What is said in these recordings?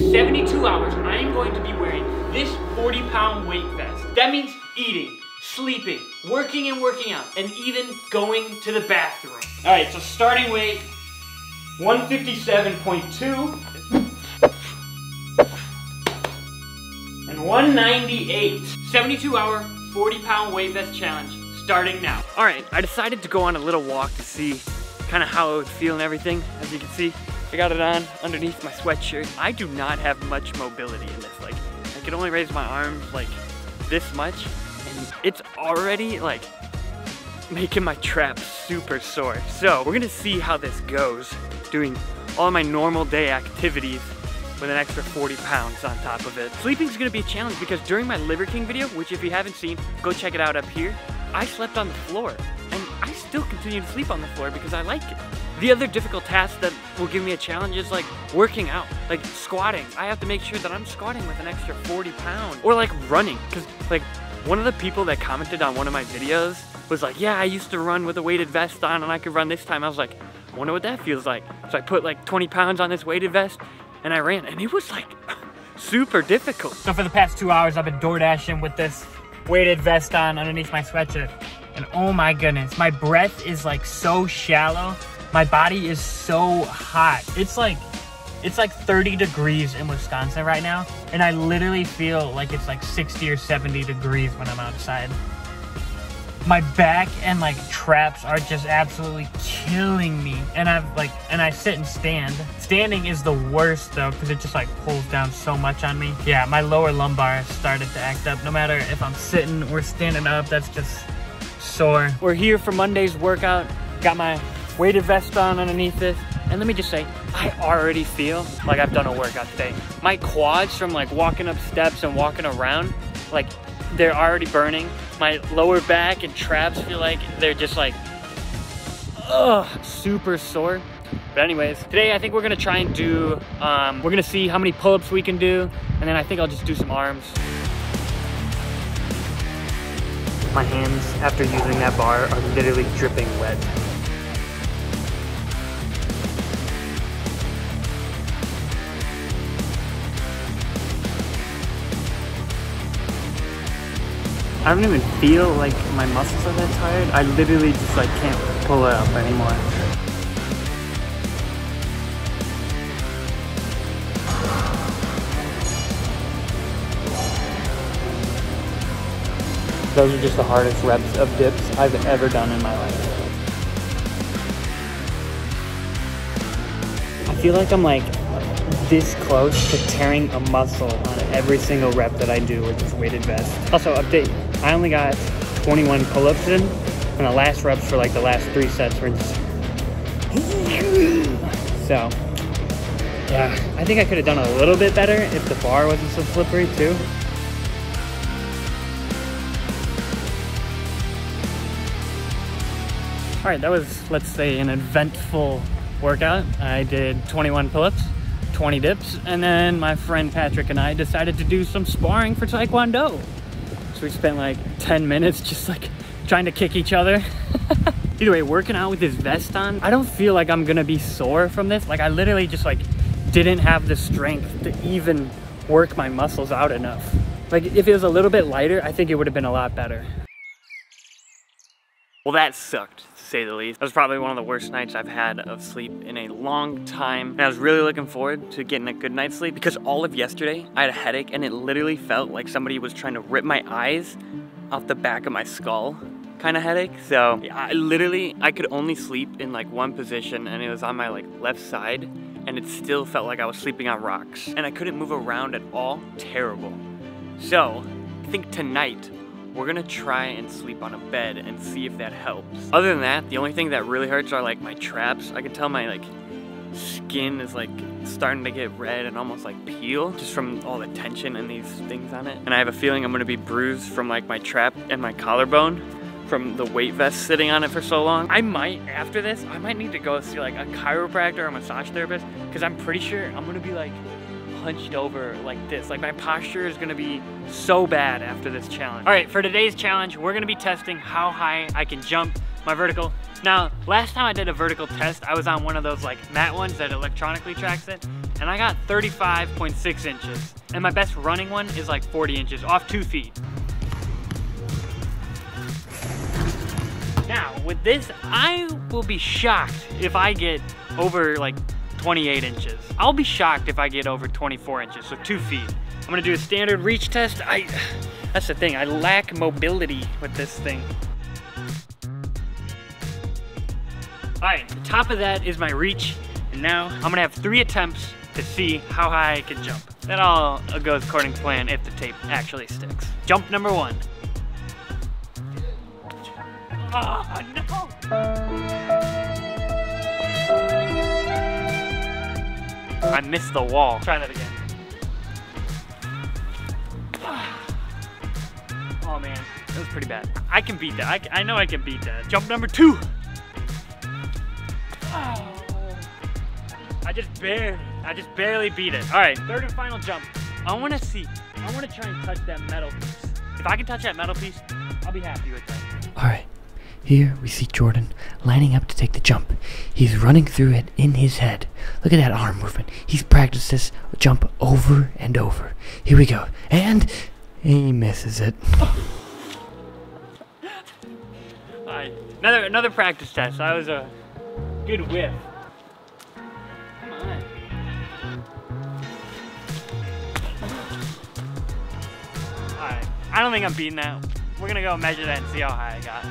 next 72 hours, I am going to be wearing this 40 pound weight vest. That means eating, sleeping, working and working out, and even going to the bathroom. All right, so starting weight, 157.2 and 198. 72 hour, 40 pound weight vest challenge starting now. All right, I decided to go on a little walk to see kind of how it would feel and everything. As you can see, I got it on underneath my sweatshirt. I do not have much mobility in this. Like, I can only raise my arms like this much, and it's already like making my traps super sore. So we're gonna see how this goes, doing all my normal day activities with an extra 40 pounds on top of it. Sleeping's gonna be a challenge because during my Liver King video, which if you haven't seen, go check it out up here, I slept on the floor and I still continue to sleep on the floor because I like it. The other difficult task that will give me a challenge is like working out, like squatting. I have to make sure that I'm squatting with an extra 40 pounds or like running because like one of the people that commented on one of my videos was like, yeah, I used to run with a weighted vest on and I could run this time. I was like, I wonder what that feels like. So I put like 20 pounds on this weighted vest and I ran and it was like super difficult. So for the past two hours, I've been door dashing with this weighted vest on underneath my sweatshirt. And oh my goodness, my breath is like so shallow. My body is so hot. It's like, it's like 30 degrees in Wisconsin right now. And I literally feel like it's like 60 or 70 degrees when I'm outside. My back and like traps are just absolutely killing me and i've like and i sit and stand. Standing is the worst though because it just like pulls down so much on me. Yeah my lower lumbar started to act up. No matter if i'm sitting or standing up that's just sore. We're here for monday's workout. Got my weighted vest on underneath this and let me just say i already feel like i've done a workout today my quads from like walking up steps and walking around like they're already burning. My lower back and traps feel like they're just like, ugh, super sore. But anyways, today I think we're gonna try and do, um, we're gonna see how many pull-ups we can do, and then I think I'll just do some arms. My hands, after using that bar, are literally dripping wet. I don't even feel like my muscles are that tired. I literally just like can't pull it up anymore. Those are just the hardest reps of dips I've ever done in my life. I feel like I'm like this close to tearing a muscle on every single rep that I do with this weighted vest. Also, update, I only got 21 pull-ups in, and the last reps for like the last three sets were just... So, yeah, I think I could have done a little bit better if the bar wasn't so slippery too. All right, that was, let's say, an eventful workout. I did 21 pull-ups, 20 dips, and then my friend Patrick and I decided to do some sparring for Taekwondo. So we spent like 10 minutes just like trying to kick each other. Either way, working out with this vest on, I don't feel like I'm gonna be sore from this. Like I literally just like didn't have the strength to even work my muscles out enough. Like if it was a little bit lighter, I think it would have been a lot better. Well, that sucked say the least. That was probably one of the worst nights I've had of sleep in a long time. And I was really looking forward to getting a good night's sleep because all of yesterday I had a headache and it literally felt like somebody was trying to rip my eyes off the back of my skull kind of headache. So I literally, I could only sleep in like one position and it was on my like left side and it still felt like I was sleeping on rocks and I couldn't move around at all. Terrible. So I think tonight we're gonna try and sleep on a bed and see if that helps. Other than that, the only thing that really hurts are like my traps. I can tell my like skin is like starting to get red and almost like peel just from all the tension and these things on it. And I have a feeling I'm gonna be bruised from like my trap and my collarbone from the weight vest sitting on it for so long. I might, after this, I might need to go see like a chiropractor or a massage therapist because I'm pretty sure I'm gonna be like hunched over like this. Like my posture is gonna be so bad after this challenge. All right, for today's challenge, we're gonna be testing how high I can jump my vertical Now, last time I did a vertical test, I was on one of those like mat ones that electronically tracks it, and I got 35.6 inches. And my best running one is like 40 inches, off two feet. Now, with this, I will be shocked if I get over like 28 inches. I'll be shocked if I get over 24 inches, so two feet. I'm gonna do a standard reach test. I, that's the thing, I lack mobility with this thing. All right, the top of that is my reach, and now I'm gonna have three attempts to see how high I can jump. That all goes according to plan if the tape actually sticks. Jump number one. Oh, no! I missed the wall. Try that again. Oh man, that was pretty bad. I can beat that. I, I know I can beat that. Jump number two. I just barely, I just barely beat it. All right, third and final jump. I wanna see, I wanna try and touch that metal piece. If I can touch that metal piece, I'll be happy with that. All right. Here we see Jordan lining up to take the jump. He's running through it in his head. Look at that arm movement. He's practiced this jump over and over. Here we go. And he misses it. All right, another another practice test. That was a good whiff. Come on. All right, I don't think I'm beating that. We're gonna go measure that and see how high I got.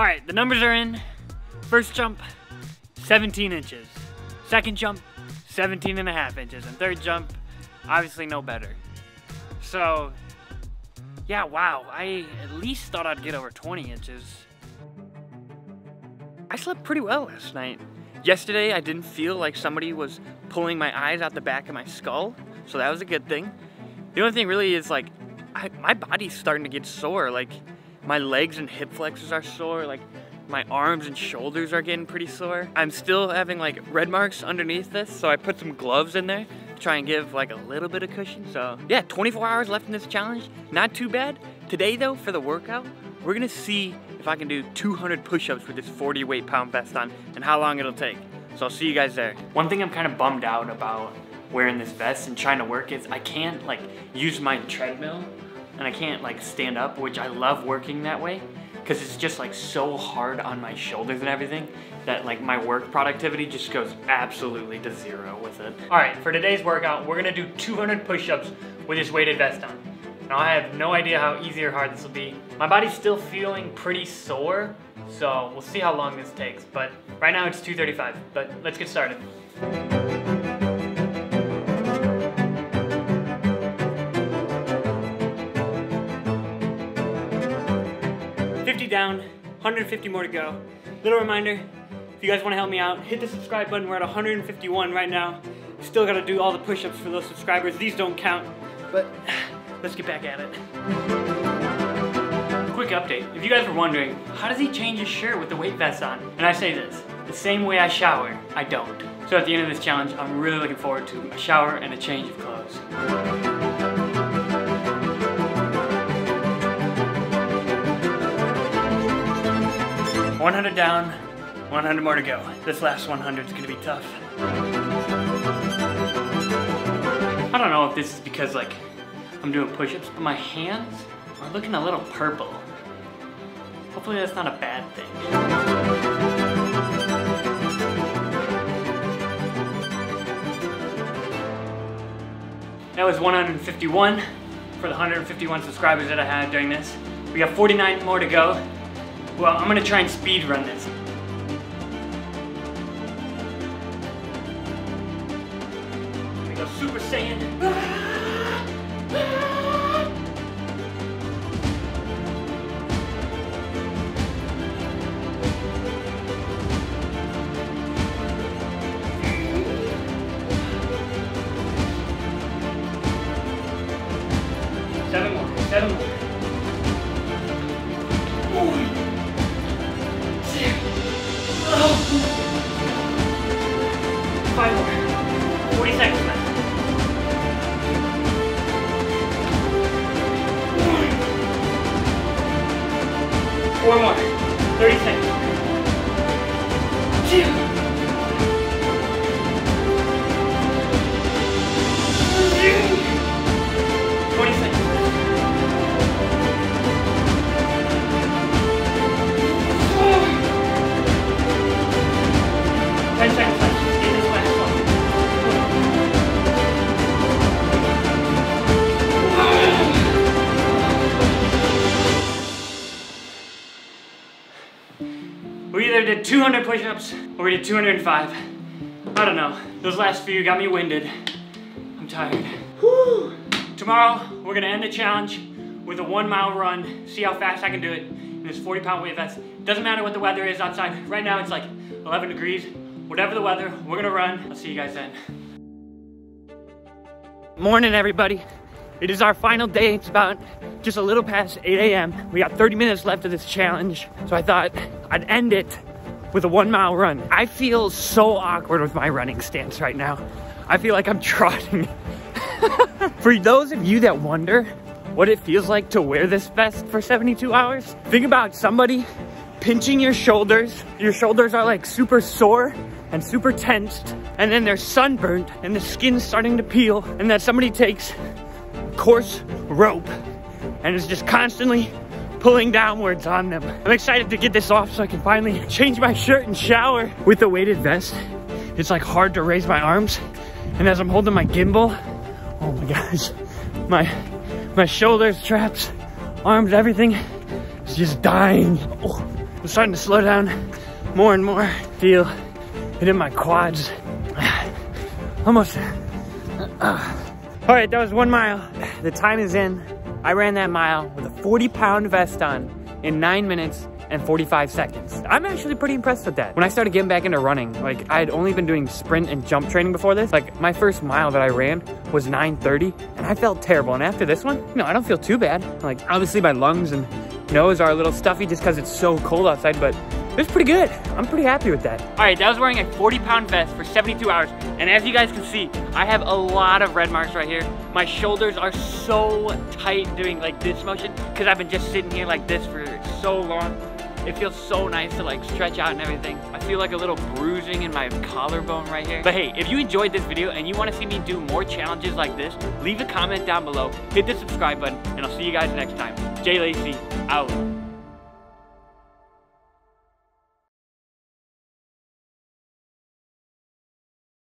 All right, the numbers are in. First jump, 17 inches. Second jump, 17 and a half inches. And third jump, obviously no better. So, yeah, wow. I at least thought I'd get over 20 inches. I slept pretty well last night. Yesterday, I didn't feel like somebody was pulling my eyes out the back of my skull, so that was a good thing. The only thing really is like, I, my body's starting to get sore. Like, my legs and hip flexors are sore. Like, my arms and shoulders are getting pretty sore. I'm still having like red marks underneath this, so I put some gloves in there to try and give like a little bit of cushion. So yeah, 24 hours left in this challenge. Not too bad. Today though, for the workout, we're gonna see if I can do 200 push-ups with this 40 weight pound vest on and how long it'll take. So I'll see you guys there. One thing I'm kind of bummed out about wearing this vest and trying to work is I can't like use my treadmill and I can't like stand up, which I love working that way because it's just like so hard on my shoulders and everything that like my work productivity just goes absolutely to zero with it. All right, for today's workout, we're gonna do 200 push-ups with this weighted vest on. Now I have no idea how easy or hard this will be. My body's still feeling pretty sore, so we'll see how long this takes. But right now it's 2.35, but let's get started. 150 more to go. Little reminder, if you guys wanna help me out, hit the subscribe button. We're at 151 right now. Still gotta do all the push-ups for those subscribers. These don't count, but let's get back at it. Quick update. If you guys were wondering, how does he change his shirt with the weight vest on? And I say this, the same way I shower, I don't. So at the end of this challenge, I'm really looking forward to a shower and a change of clothes. One hundred down, 100 more to go. This last 100 is gonna be tough. I don't know if this is because like I'm doing push-ups, but my hands are looking a little purple. Hopefully that's not a bad thing. That was 151 for the 151 subscribers that I had during this. We got 49 more to go. Well, I'm gonna try and speed run this. We go Super Saiyan. Seven more, seven more. 200 push-ups, or we did 205. I don't know. Those last few got me winded. I'm tired. Whew. Tomorrow, we're gonna end the challenge with a one mile run, see how fast I can do it in this 40 pound weight vest. Doesn't matter what the weather is outside. Right now it's like 11 degrees. Whatever the weather, we're gonna run. I'll see you guys then. Morning, everybody. It is our final day. It's about just a little past 8 a.m. We got 30 minutes left of this challenge. So I thought I'd end it with a one mile run. I feel so awkward with my running stance right now. I feel like I'm trotting. for those of you that wonder what it feels like to wear this vest for 72 hours, think about somebody pinching your shoulders. Your shoulders are like super sore and super tensed and then they're sunburnt and the skin's starting to peel and then somebody takes coarse rope and is just constantly pulling downwards on them. I'm excited to get this off so I can finally change my shirt and shower. With the weighted vest, it's like hard to raise my arms. And as I'm holding my gimbal, oh my gosh, my, my shoulders, traps, arms, everything is just dying. Oh, I'm starting to slow down more and more. Feel it in my quads. Almost. All right, that was one mile. The time is in. I ran that mile 40 pound vest on in nine minutes and 45 seconds. I'm actually pretty impressed with that. When I started getting back into running, like I had only been doing sprint and jump training before this. Like my first mile that I ran was 9.30 and I felt terrible. And after this one, you know, I don't feel too bad. Like obviously my lungs and nose are a little stuffy just because it's so cold outside, but it's pretty good. I'm pretty happy with that. All right, that was wearing a 40 pound vest for 72 hours. And as you guys can see, I have a lot of red marks right here. My shoulders are so tight doing like this motion because I've been just sitting here like this for so long. It feels so nice to like stretch out and everything. I feel like a little bruising in my collarbone right here. But hey, if you enjoyed this video and you want to see me do more challenges like this, leave a comment down below, hit the subscribe button, and I'll see you guys next time. J Lacey, out.